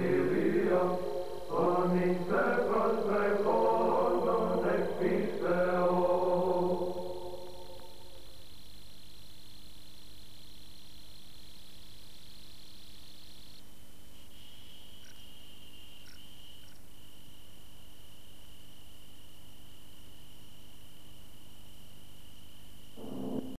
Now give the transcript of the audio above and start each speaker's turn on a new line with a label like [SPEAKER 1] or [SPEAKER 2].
[SPEAKER 1] Delia, Omnipotent.